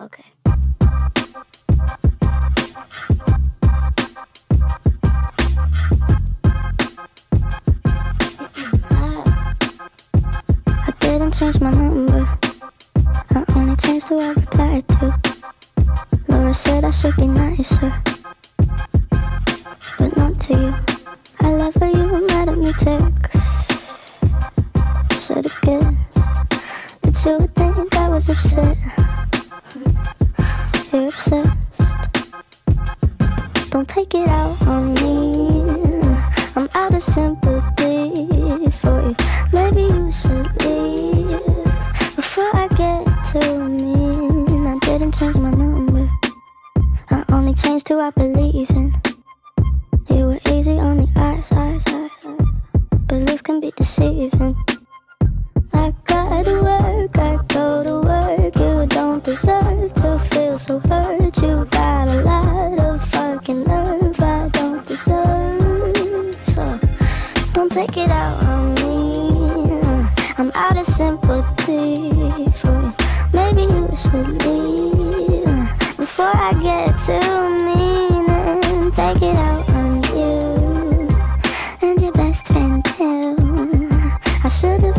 Okay. I didn't change my number. I only changed who I replied to. Laura said I should be nicer, but not to you. I love how you were mad at me text. You think I was upset. You're obsessed. Don't take it out on me. I'm out of sympathy for you. Maybe you should leave before I get too mean. I didn't change my number. I only changed who I believe in. You were easy on the eyes, eyes, eyes, eyes. But looks can be deceiving. Deserve to feel so hurt. You got a lot of fucking nerve I don't deserve. So don't take it out on me. I'm out of sympathy for you. Maybe you should leave before I get too mean and take it out on you and your best friend too. I should